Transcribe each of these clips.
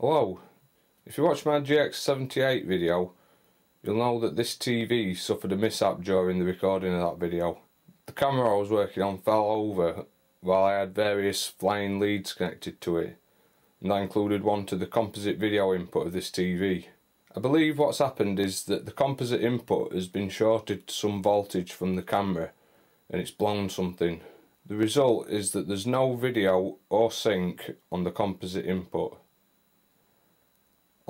Hello, if you watch my GX78 video, you'll know that this TV suffered a mishap during the recording of that video. The camera I was working on fell over while I had various flying leads connected to it, and that included one to the composite video input of this TV. I believe what's happened is that the composite input has been shorted to some voltage from the camera and it's blown something. The result is that there's no video or sync on the composite input.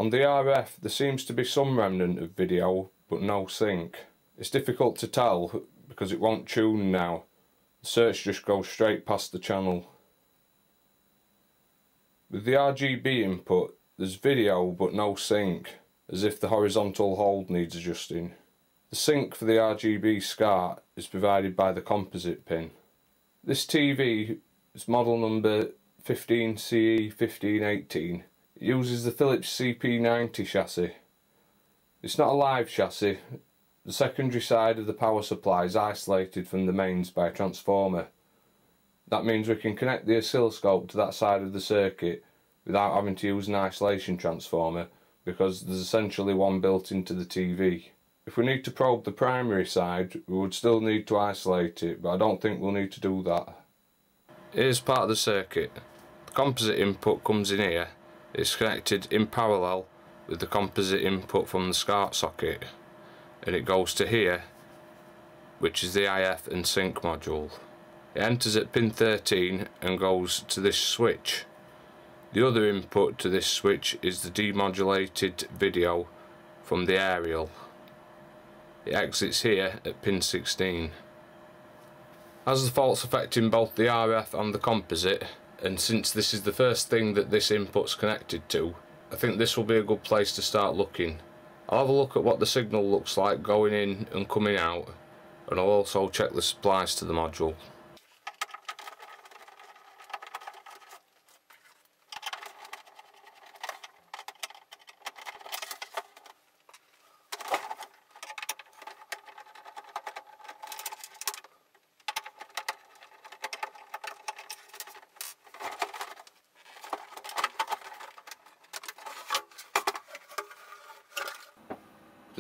On the RF there seems to be some remnant of video but no sync. It's difficult to tell because it won't tune now. The search just goes straight past the channel. With the RGB input there's video but no sync as if the horizontal hold needs adjusting. The sync for the RGB SCART is provided by the composite pin. This TV is model number 15CE1518 it uses the Philips CP90 chassis. It's not a live chassis. The secondary side of the power supply is isolated from the mains by a transformer. That means we can connect the oscilloscope to that side of the circuit without having to use an isolation transformer because there's essentially one built into the TV. If we need to probe the primary side we would still need to isolate it but I don't think we'll need to do that. Here's part of the circuit. The composite input comes in here it's connected in parallel with the composite input from the SCART socket and it goes to here which is the IF and sync module. It enters at pin 13 and goes to this switch. The other input to this switch is the demodulated video from the aerial. It exits here at pin 16. As the fault's affecting both the RF and the composite, and since this is the first thing that this input's connected to I think this will be a good place to start looking. I'll have a look at what the signal looks like going in and coming out and I'll also check the supplies to the module.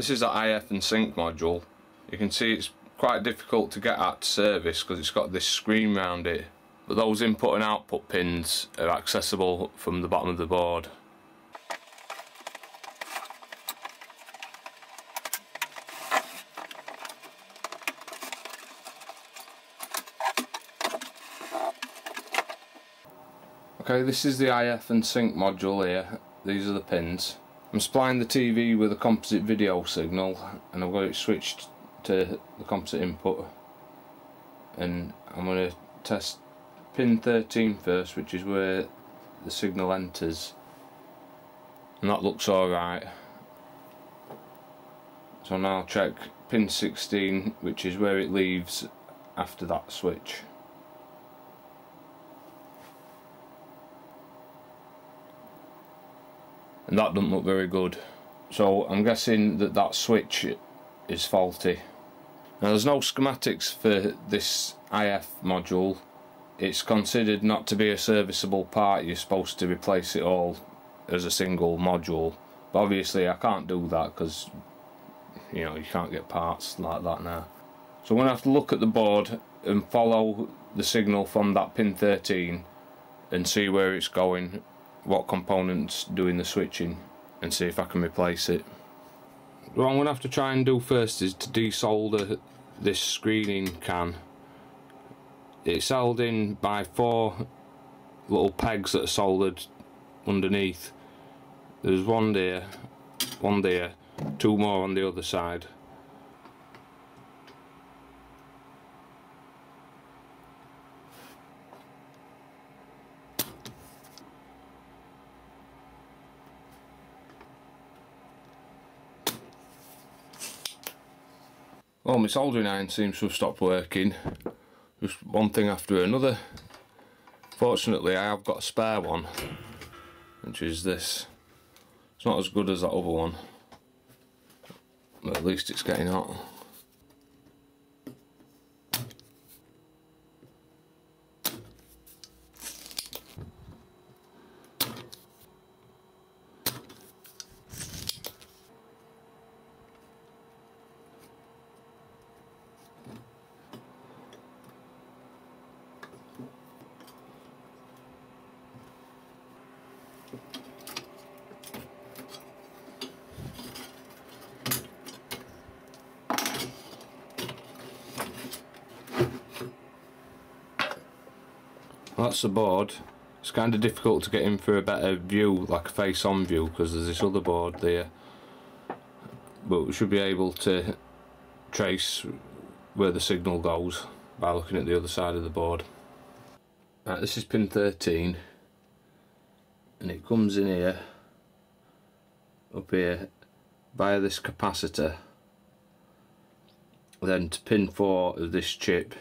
This is the IF and sync module. You can see it's quite difficult to get at service because it's got this screen round it. But those input and output pins are accessible from the bottom of the board. Okay, this is the IF and sync module here. These are the pins. I'm supplying the TV with a composite video signal and I've got it switched to the composite input. And I'm going to test pin 13 first which is where the signal enters. And that looks alright. So now I'll check pin 16 which is where it leaves after that switch and that doesn't look very good. So I'm guessing that that switch is faulty. Now there's no schematics for this IF module. It's considered not to be a serviceable part. You're supposed to replace it all as a single module. But obviously I can't do that because you know you can't get parts like that now. So I'm going to have to look at the board and follow the signal from that pin 13 and see where it's going what components doing the switching and see if I can replace it. What I'm going to have to try and do first is to desolder this screening can. It's held in by four little pegs that are soldered underneath. There's one there, one there, two more on the other side. Well, my soldering iron seems to have stopped working. Just one thing after another. Fortunately, I have got a spare one, which is this. It's not as good as that other one, but at least it's getting hot. That's the board. It's kind of difficult to get in for a better view, like a face-on view, because there's this other board there. But we should be able to trace where the signal goes by looking at the other side of the board. Right, this is pin 13 and it comes in here up here via this capacitor then to pin 4 of this chip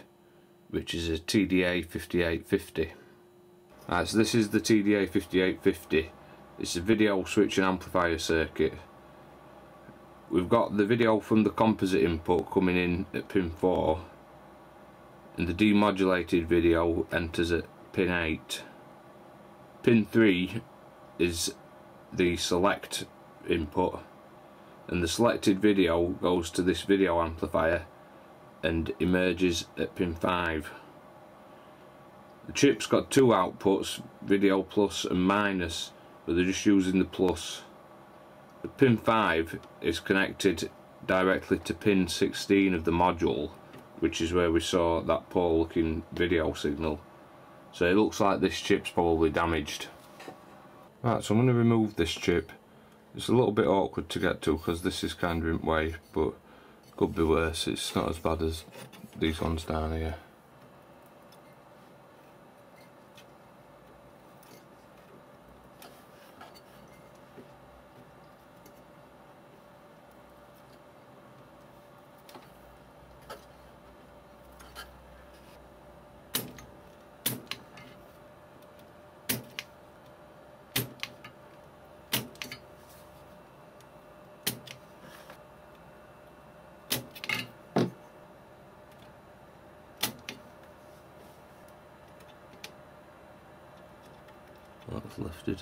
which is a TDA 5850 right, so this is the TDA 5850 it's a video switch and amplifier circuit. We've got the video from the composite input coming in at pin 4 and the demodulated video enters at pin 8 pin 3 is the select input and the selected video goes to this video amplifier and emerges at pin 5 the chip's got two outputs video plus and minus but they're just using the plus. The pin 5 is connected directly to pin 16 of the module which is where we saw that poor looking video signal. So it looks like this chip's probably damaged. Right so I'm going to remove this chip. It's a little bit awkward to get to because this is kind of in way but could be worse it's not as bad as these ones down here that's lifted.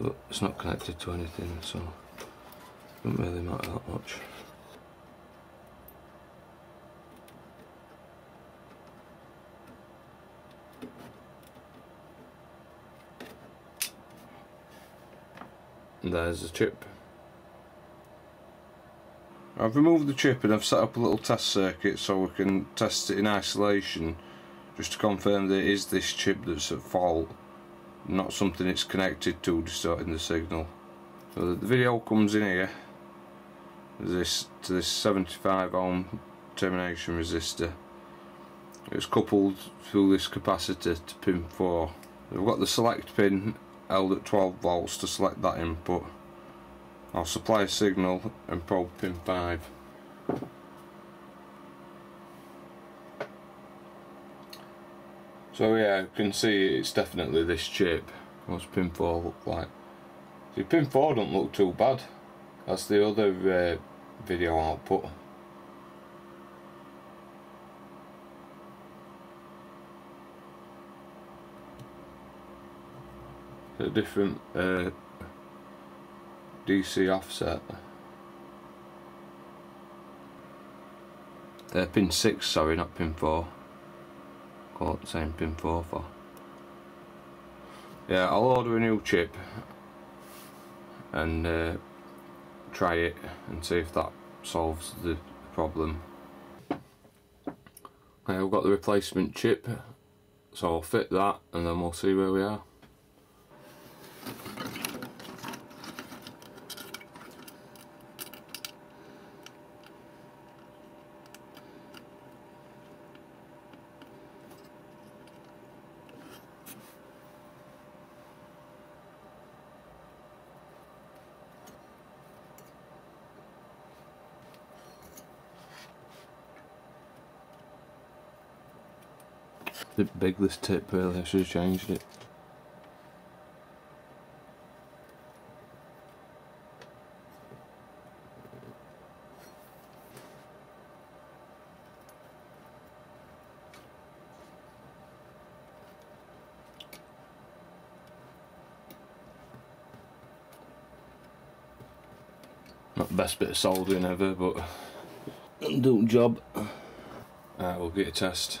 But it's not connected to anything so it doesn't really matter that much. And there's the chip. I've removed the chip and I've set up a little test circuit so we can test it in isolation just to confirm that it is this chip that's at fault not something it's connected to distorting the signal. So the video comes in here this to this 75 ohm termination resistor. It's coupled through this capacitor to pin 4. We've got the select pin held at 12 volts to select that input. I'll supply a signal and probe pin 5. So yeah, you can see it's definitely this chip. What's pin 4 look like? See, pin 4 don't look too bad. That's the other uh, video output. A different uh, DC offset. Uh, pin 6, sorry, not pin 4 the same pin 4 for. Yeah, I'll order a new chip and uh, try it and see if that solves the problem. I've got the replacement chip, so I'll fit that and then we'll see where we are. Bit big this tip really, I should have changed it. Not the best bit of soldering ever, but do job. We'll get a test.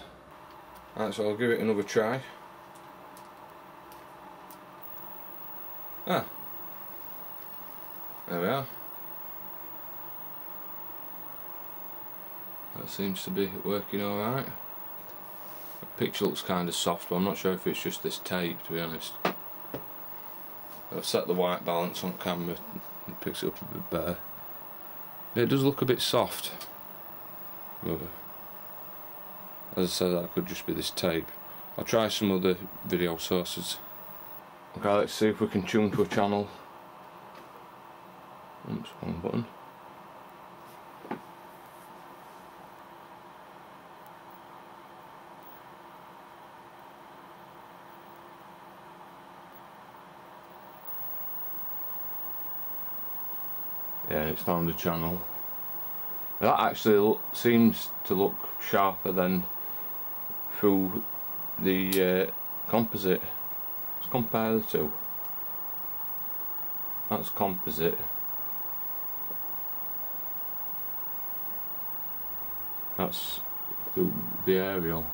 Right, so I'll give it another try. Ah. There we are. That seems to be working alright. The picture looks kind of soft, but I'm not sure if it's just this tape, to be honest. I've set the white balance on camera, picks it up a bit better. It does look a bit soft. But as I said, that could just be this tape. I'll try some other video sources. Okay, let's see if we can tune to a channel. Oops, wrong button. Yeah, it's found a channel. That actually seems to look sharper than through the uh, composite. Let's compare the two. That's composite. That's the, the aerial.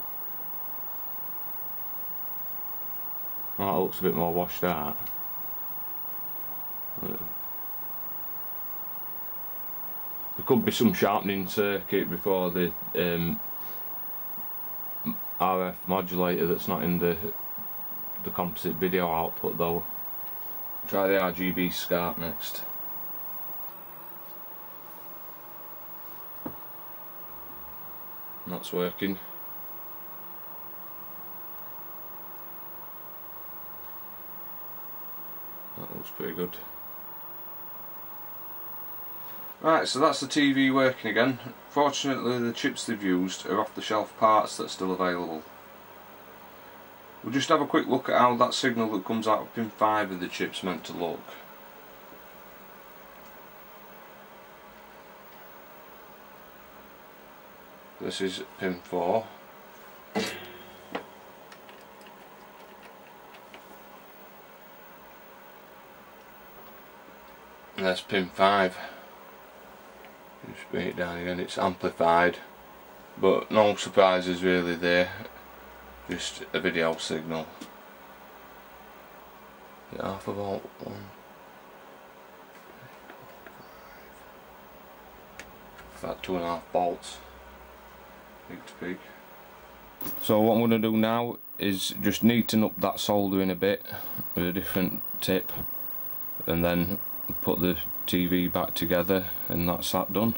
That looks a bit more washed out. There could be some sharpening circuit before the um, RF modulator that's not in the the composite video output though. Try the RGB SCART next. That's working. That looks pretty good. Right, so that's the TV working again. Fortunately the chips they've used are off the shelf parts that are still available. We'll just have a quick look at how that signal that comes out of pin 5 of the chip's meant to look. This is pin 4. And that's pin 5 just bring it down again it's amplified. But no surprises really there. Just a video signal. Half about one. About two and a half volts. Peak to peak so what I'm going to do now is just neaten up that soldering a bit with a different tip and then put the TV back together and that's that done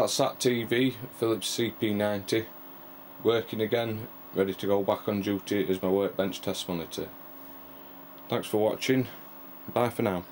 that's that TV, Philips CP90, working again, ready to go back on duty as my workbench test monitor. Thanks for watching, bye for now.